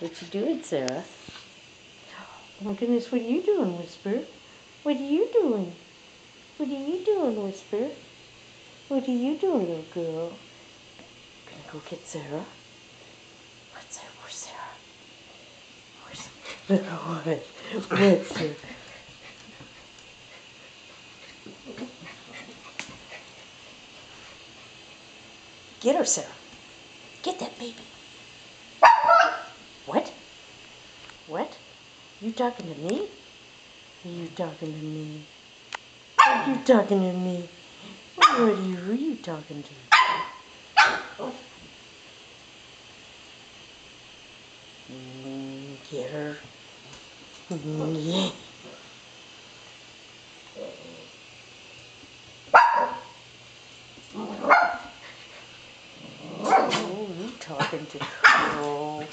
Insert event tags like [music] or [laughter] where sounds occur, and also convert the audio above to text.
What you doing, Sara? Oh my goodness, what are you doing, Whisper? What are you doing? What are you doing, Whisper? What are you doing, little girl? Gonna go get Sara? What's Sara? Where's Sara? Where's what? What's [laughs] Sara? Get her, Sara. Get that baby. What? What? You talking to me? Are you talking to me? Are you talking to me? What are you, who are you talking to? Mm, Get her. Mm, Yeah. Oh, you talking to? Oh.